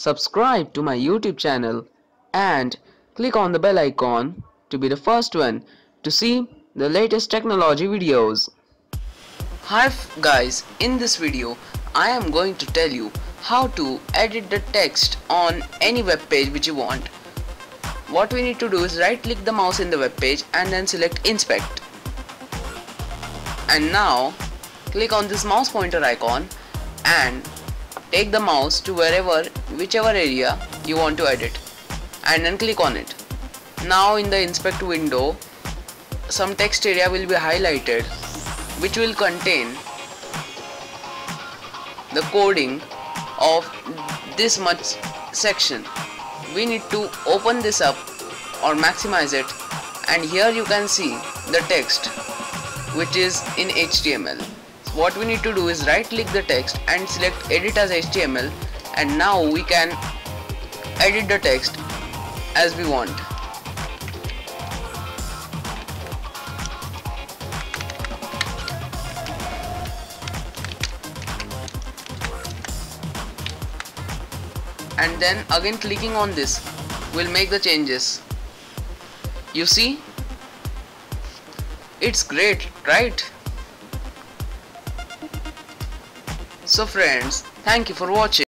subscribe to my YouTube channel and click on the bell icon to be the first one to see the latest technology videos. Hi guys, in this video I am going to tell you how to edit the text on any web page which you want. What we need to do is right click the mouse in the web page and then select inspect. And now click on this mouse pointer icon and take the mouse to wherever whichever area you want to edit and then click on it. Now in the inspect window some text area will be highlighted which will contain the coding of this much section. We need to open this up or maximize it and here you can see the text which is in HTML what we need to do is right click the text and select edit as HTML and now we can edit the text as we want. And then again clicking on this will make the changes. You see? It's great, right? So friends, thank you for watching.